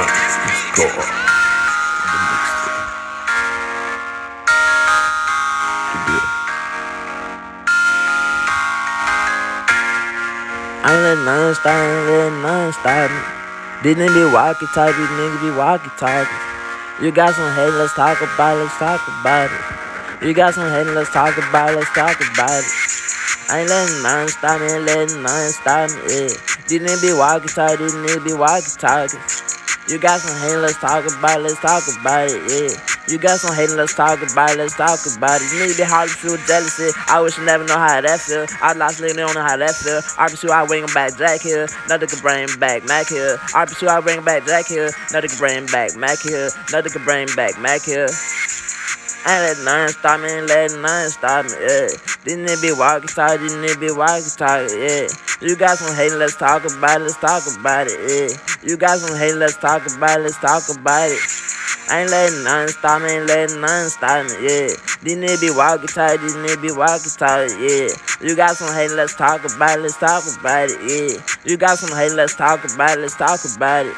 Let's go. The mixtape. Yeah. I ain't let none stop, ain't let none stop me. These niggas be walkie talkie, these niggas be walkie talkie. You got some hate, let's talk about it, let's talk about it. You got some hate, let's talk about it, let's talk about it. I ain't letting none stop me, ain't letting none stop me, yeah. These niggas be walkie talkie, these niggas be walkie talkie. You got some hate, let's talk about it, let's talk about it, yeah. You got some hate, let's talk about it, let's talk about it. You be hard to feel jealousy. I wish you never know how that feel. I lost nigga, don't know how that feel. RP2, I bring back Jack here, nothing can bring back Mac here. RP2, I bring back Jack here, nothing can bring back Mac here, nothing can bring back Mac here. I ain't let none stop me, ain't let none stop me, yeah. These niggas be walking talkie, these niggas be walking talkie, yeah. You got some hate, let's talk about it, let's talk about it, yeah. You got some hate, let's talk about it, let's talk about it. I ain't letting none stop me, ain't letting none stop me, yeah. These niggas be walking talkie, these niggas be walking talkie, yeah. You got some hate, let's talk about it, let's talk about it, yeah. You got some hate, let's talk about it, let's talk about it.